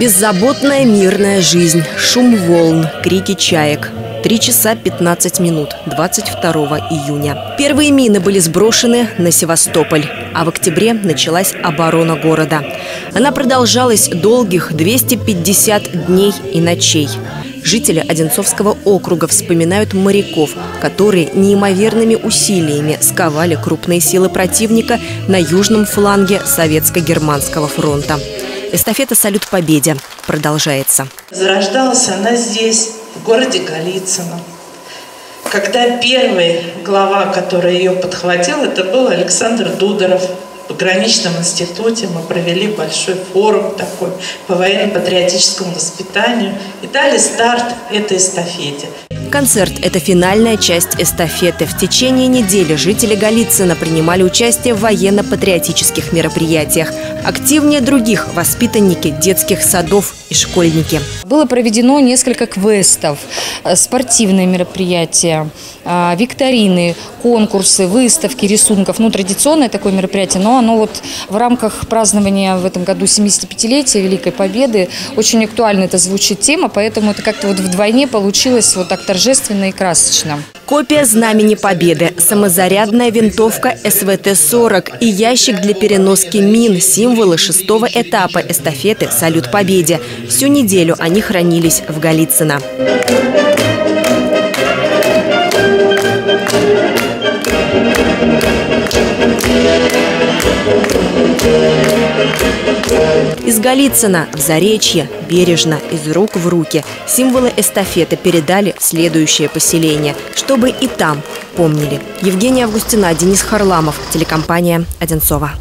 Беззаботная мирная жизнь, шум волн, крики чаек. Три часа 15 минут 22 июня. Первые мины были сброшены на Севастополь, а в октябре началась оборона города. Она продолжалась долгих 250 дней и ночей. Жители Одинцовского округа вспоминают моряков, которые неимоверными усилиями сковали крупные силы противника на южном фланге Советско-Германского фронта. Эстафета «Салют Победе» продолжается. Зарождалась она здесь, в городе Голицыно. Когда первый глава, который ее подхватил, это был Александр Дудоров. Пограничном институте мы провели большой форум такой по военно-патриотическому воспитанию и дали старт этой эстафете. Концерт – это финальная часть эстафеты. В течение недели жители Голицына принимали участие в военно-патриотических мероприятиях. Активнее других – воспитанники детских садов и школьники. Было проведено несколько квестов, э, спортивные мероприятия, э, викторины, конкурсы, выставки рисунков. Ну, традиционное такое мероприятие, но оно вот в рамках празднования в этом году 75-летия Великой Победы очень актуально это звучит тема, поэтому это как-то вот вдвойне получилось вот так торжественно и красочно. Копия Знамени Победы, самозарядная винтовка СВТ-40 и ящик для переноски мин – символы шестого этапа эстафеты «Салют Победе». Всю неделю они хранились в Голицыно. Из Голицына в Заречье бережно, из рук в руки, символы эстафеты передали в следующее поселение, чтобы и там помнили. Евгения Августина, Денис Харламов, телекомпания «Одинцова».